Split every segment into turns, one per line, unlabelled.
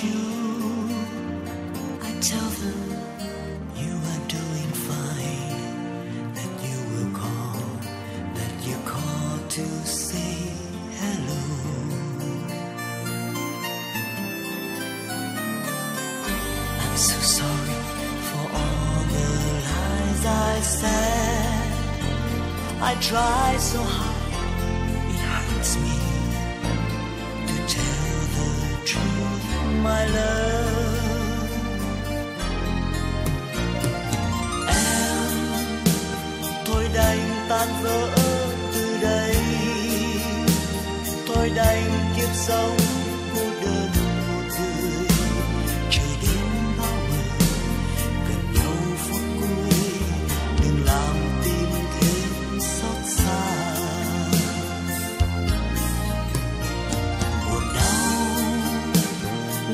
you. I tell them you are doing fine, that you will call, that you call to say hello. I'm so sorry for all the lies I said. I try so hard, it hurts me my love. Em thôi đành tan vỡ từ đây, thôi đành kiếp sống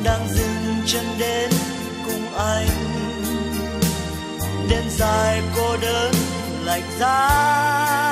đang dừng chân đến cùng anh. Đêm dài cô đơn lạnh giá.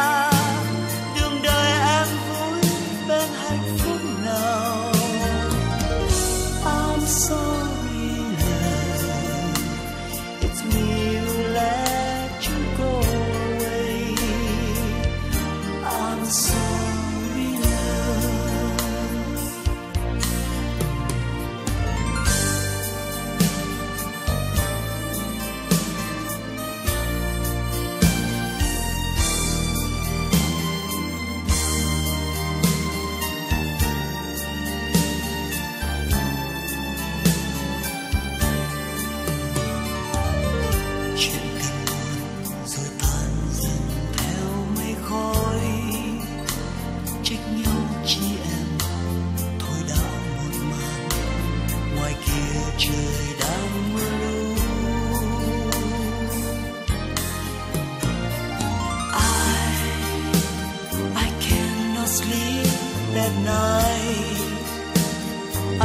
At night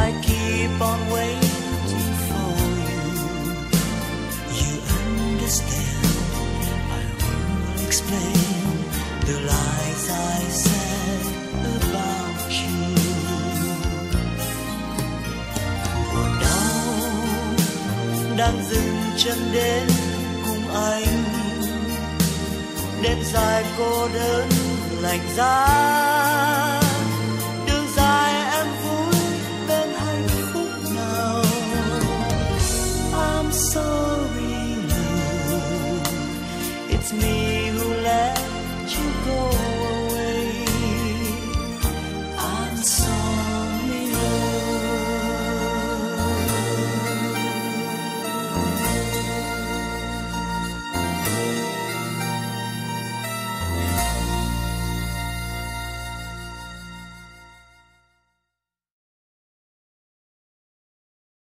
I keep on waiting for you you understand, I will explain the lies I said about you. Buồn đau đang dừng chân đến cùng anh, đêm dài cô đơn lạnh giá.